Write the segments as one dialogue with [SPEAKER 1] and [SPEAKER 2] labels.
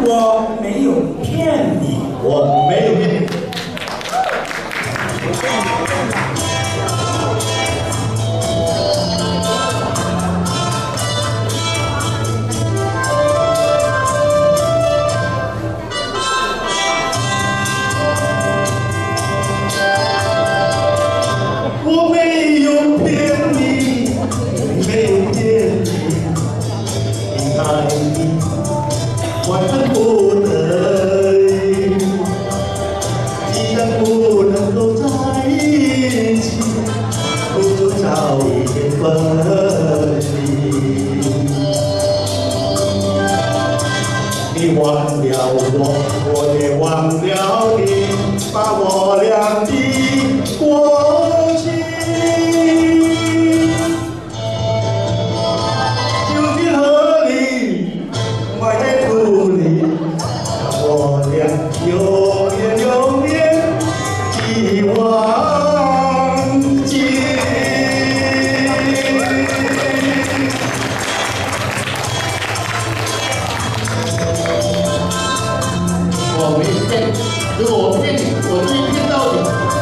[SPEAKER 1] 我没有骗你，
[SPEAKER 2] 我没有骗你。我没有骗你，没有骗你，你爱你，万万不能。既然不能够在一起，不如早一点分离。你忘了我，我也忘了你，把没忘记
[SPEAKER 3] 我没骗你，如果我骗你，我就会骗到
[SPEAKER 2] 底。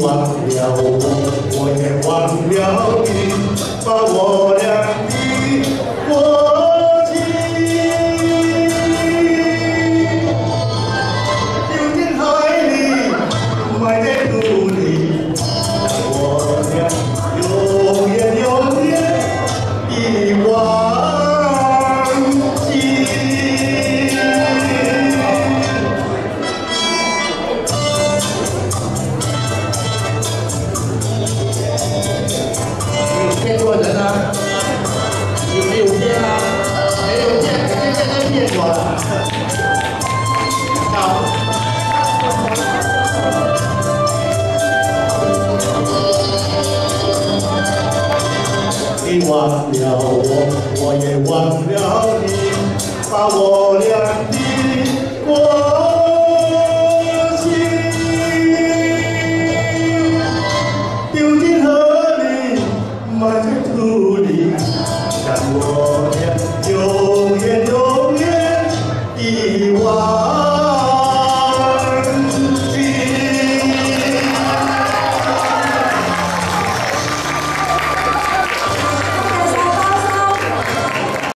[SPEAKER 2] 忘了我，我也忘了你，把我忘了我，我也忘了你，把我俩的过去丢进河里，埋在土里，让我俩永远永远的忘